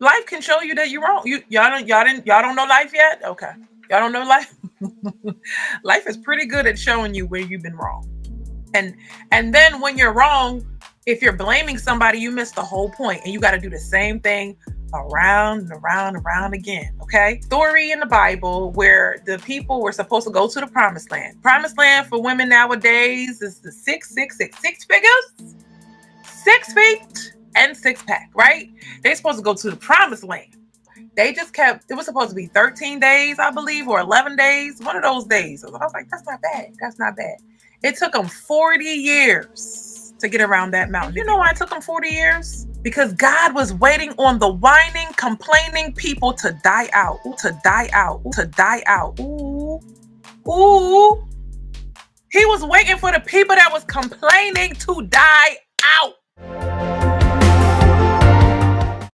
life can show you that you're wrong. You y'all don't y'all didn't y'all don't know life yet? Okay. Y'all don't know life. life is pretty good at showing you where you've been wrong. And and then when you're wrong, if you're blaming somebody, you miss the whole point and you got to do the same thing around and around and around again. Okay. Story in the Bible where the people were supposed to go to the promised land. Promised land for women nowadays is the six, six, six, six figures, six feet, and six pack, right? They're supposed to go to the promised land. They just kept, it was supposed to be 13 days, I believe, or 11 days, one of those days. I was like, that's not bad. That's not bad. It took them 40 years to get around that mountain. You know why it took them 40 years? Because God was waiting on the whining, complaining people to die out, to die out, to die out. Ooh, ooh. He was waiting for the people that was complaining to die out.